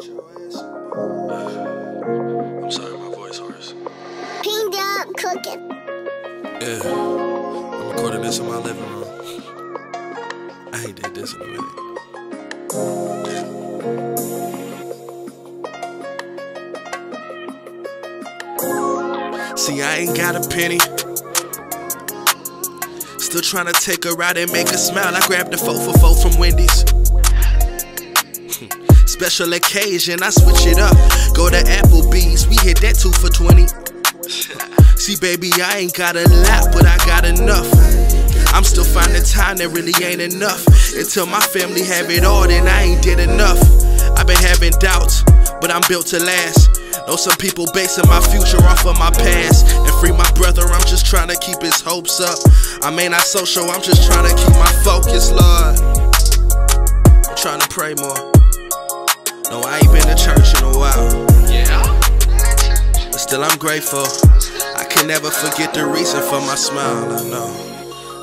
I'm sorry, my voice hoarse. Pinged up cooking. Yeah, I'm recording this in my living room. I ain't did this in a minute. See, I ain't got a penny. Still trying to take her out and make her smile. I grabbed the 4 for 4 from Wendy's. Special occasion, I switch it up. Go to Applebee's, we hit that 2 for 20. See, baby, I ain't got a lot, but I got enough. I'm still finding time that really ain't enough. Until my family have it all, then I ain't did enough. I've been having doubts, but I'm built to last. Know some people basing my future off of my past. And free my brother, I'm just trying to keep his hopes up. I may not social, I'm just trying to keep my focus, Lord. I'm trying to pray more. Still, I'm grateful. I can never forget the reason for my smile. I know.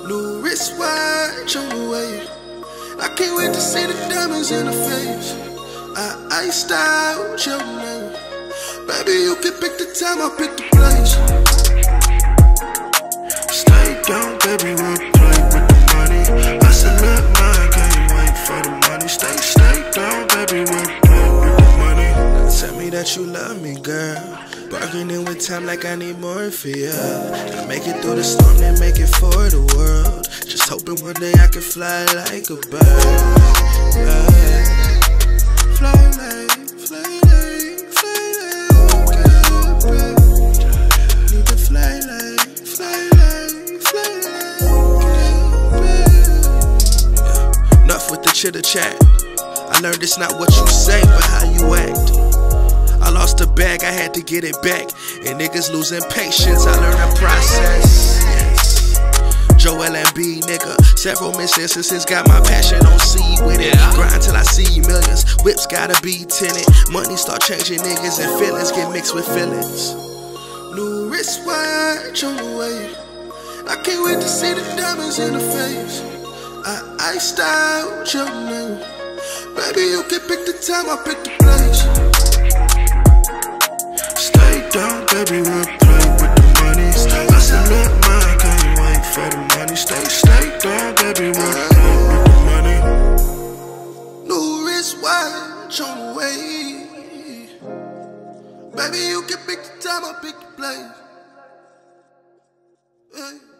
New wristwatch on the way. I can't wait to see the diamonds in the face. I iced out your name. Baby, you can pick the time, I'll pick the place. Stay down, baby, we'll play with the money. I said, look, mine, can't wait for the money. Stay, stay down, baby, we'll play with the money. Now tell me that you love me, girl. Bargaining with time like I need you. I make it through the storm, then make it for the world. Just hoping one day I can fly like a bird. Enough with the chitter chat. I learned it's not what you say, but how you act. I lost a bag, I had to get it back. And niggas losing patience, I learned the process. Yes. Joel and B, nigga. Several missed instances, got my passion on C with it. Grind till I see millions. Whips gotta be tinted. Money start changing niggas, and feelings get mixed with feelings. New wristwatch on the way. I can't wait to see the diamonds in the face. I iced out your name. Baby, you can pick the time, I'll pick the place. Baby, you can pick the time, I'll pick the place. Hey.